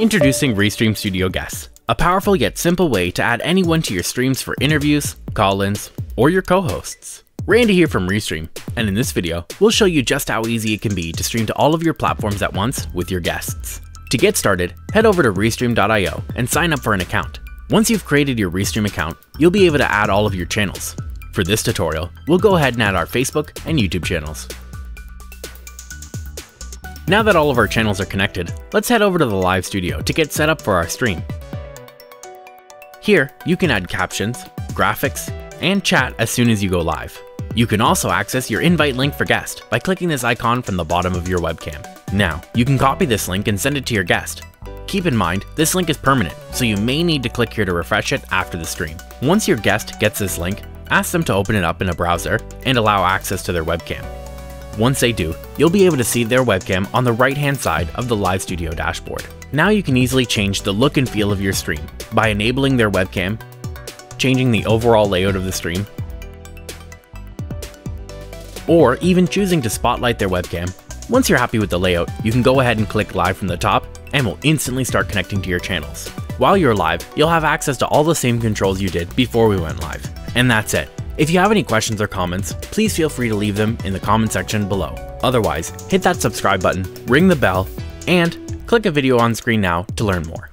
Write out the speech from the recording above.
Introducing Restream Studio Guests, a powerful yet simple way to add anyone to your streams for interviews, call-ins, or your co-hosts. Randy here from Restream, and in this video, we'll show you just how easy it can be to stream to all of your platforms at once with your guests. To get started, head over to Restream.io and sign up for an account. Once you've created your Restream account, you'll be able to add all of your channels. For this tutorial, we'll go ahead and add our Facebook and YouTube channels. Now that all of our channels are connected, let's head over to the Live Studio to get set up for our stream. Here, you can add captions, graphics, and chat as soon as you go live. You can also access your invite link for guest by clicking this icon from the bottom of your webcam. Now, you can copy this link and send it to your guest. Keep in mind, this link is permanent, so you may need to click here to refresh it after the stream. Once your guest gets this link, ask them to open it up in a browser and allow access to their webcam. Once they do, you'll be able to see their webcam on the right hand side of the Live Studio dashboard. Now you can easily change the look and feel of your stream by enabling their webcam, changing the overall layout of the stream, or even choosing to spotlight their webcam. Once you're happy with the layout, you can go ahead and click live from the top and will instantly start connecting to your channels. While you're live, you'll have access to all the same controls you did before we went live. And that's it. If you have any questions or comments, please feel free to leave them in the comment section below. Otherwise, hit that subscribe button, ring the bell, and click a video on screen now to learn more.